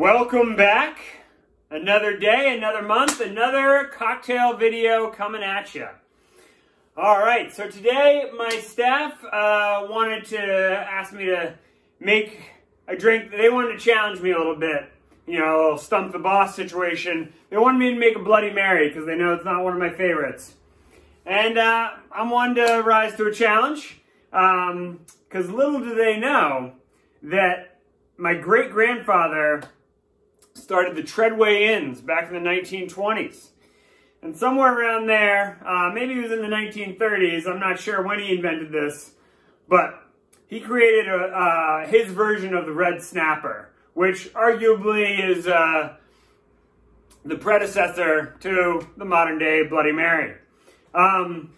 Welcome back. Another day, another month, another cocktail video coming at you. All right, so today my staff uh, wanted to ask me to make a drink. They wanted to challenge me a little bit. You know, a little stump the boss situation. They wanted me to make a Bloody Mary because they know it's not one of my favorites. And uh, I'm one to rise to a challenge because um, little do they know that my great-grandfather started the Treadway Inns back in the 1920s. And somewhere around there, uh, maybe it was in the 1930s, I'm not sure when he invented this, but he created a, uh, his version of the Red Snapper, which arguably is uh, the predecessor to the modern day Bloody Mary. Um,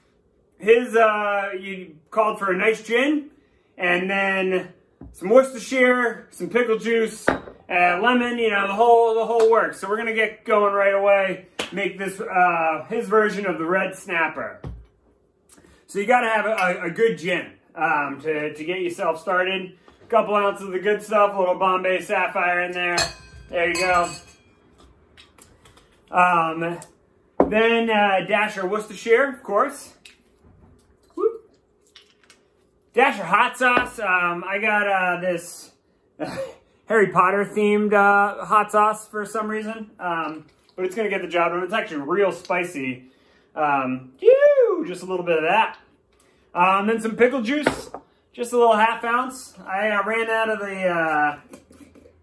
his, uh, you called for a nice gin, and then some Worcestershire, some pickle juice, uh, lemon, you know, the whole the whole works. So we're gonna get going right away. Make this uh, his version of the red snapper. So you gotta have a, a good gin um, to to get yourself started. A couple ounces of the good stuff, a little Bombay Sapphire in there. There you go. Um, then uh, Dasher Worcestershire, of course. Dasher hot sauce. Um, I got uh, this Harry Potter themed uh, hot sauce for some reason, um, but it's gonna get the job done. It's actually real spicy. Um, just a little bit of that. Um, then some pickle juice, just a little half ounce. I uh, ran out of the uh,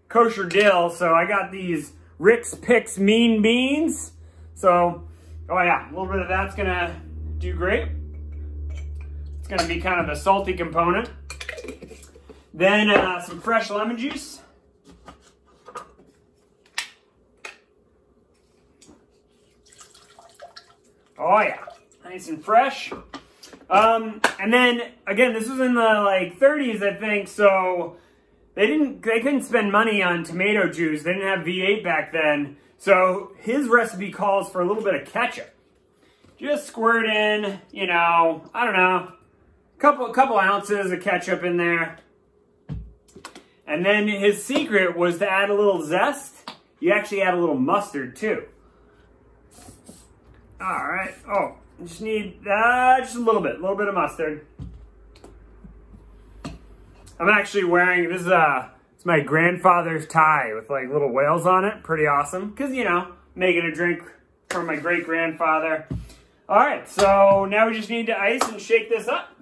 kosher dill, so I got these Rick's Picks Mean Beans. So, oh yeah, a little bit of that's gonna do great going to be kind of the salty component. Then uh, some fresh lemon juice. Oh yeah, nice and fresh. Um, and then again, this was in the like 30s, I think. So they didn't, they couldn't spend money on tomato juice. They didn't have V8 back then. So his recipe calls for a little bit of ketchup. Just squirt in, you know, I don't know, couple couple ounces of ketchup in there. And then his secret was to add a little zest. You actually add a little mustard too. All right. Oh, just need uh, just a little bit, a little bit of mustard. I'm actually wearing this. Is, uh, it's my grandfather's tie with like little whales on it. Pretty awesome. Cause you know, making a drink for my great grandfather. All right. So now we just need to ice and shake this up.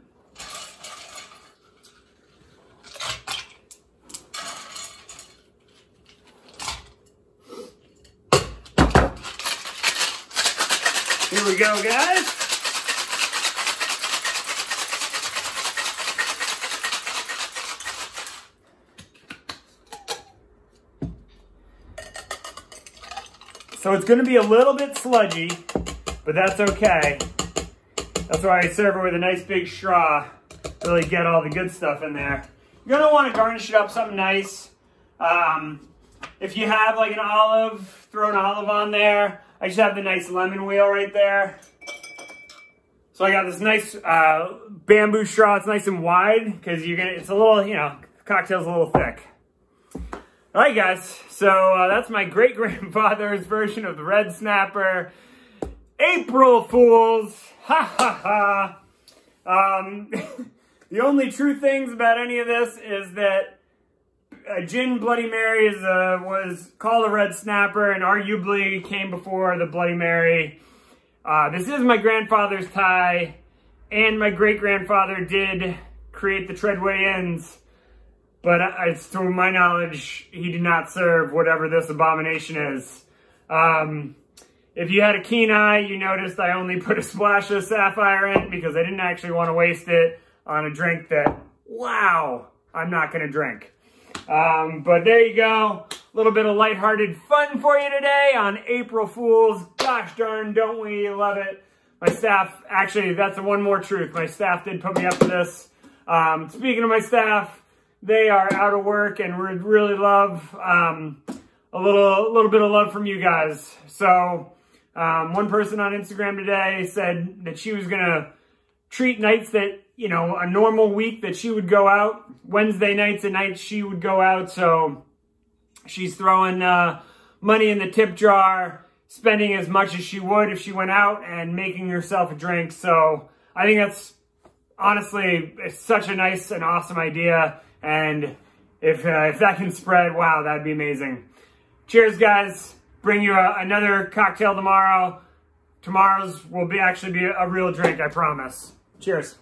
Here we go, guys. So it's to be a little bit sludgy, but that's okay. That's why I serve it with a nice big straw. Really get all the good stuff in there. You're want to garnish it up something nice. Um, if you have like an olive, throw an olive on there. I just have the nice lemon wheel right there. So I got this nice uh, bamboo straw. It's nice and wide because you're gonna. It's a little, you know, cocktail's a little thick. All right, guys. So uh, that's my great grandfather's version of the red snapper. April Fools. Ha ha ha. Um, the only true things about any of this is that a gin Bloody Mary is uh, was called a Red Snapper and arguably came before the Bloody Mary. Uh, this is my grandfather's tie, and my great-grandfather did create the Treadway Inns, but it's to my knowledge, he did not serve whatever this abomination is. Um, if you had a keen eye, you noticed I only put a splash of Sapphire in because I didn't actually want to waste it on a drink that, wow, I'm not going to drink. Um, but there you go. A little bit of lighthearted fun for you today on April Fools. Gosh darn, don't we love it. My staff, actually, that's the one more truth. My staff did put me up for this. Um, speaking of my staff, they are out of work and would really love um, a little, little bit of love from you guys. So um, one person on Instagram today said that she was going to treat nights that you know, a normal week that she would go out. Wednesday nights and nights she would go out. So She's throwing uh, money in the tip jar, spending as much as she would if she went out and making herself a drink. So I think that's honestly, such a nice and awesome idea. And if, uh, if that can spread, wow, that'd be amazing. Cheers, guys. Bring you a, another cocktail tomorrow. Tomorrow's will be actually be a real drink, I promise. Cheers.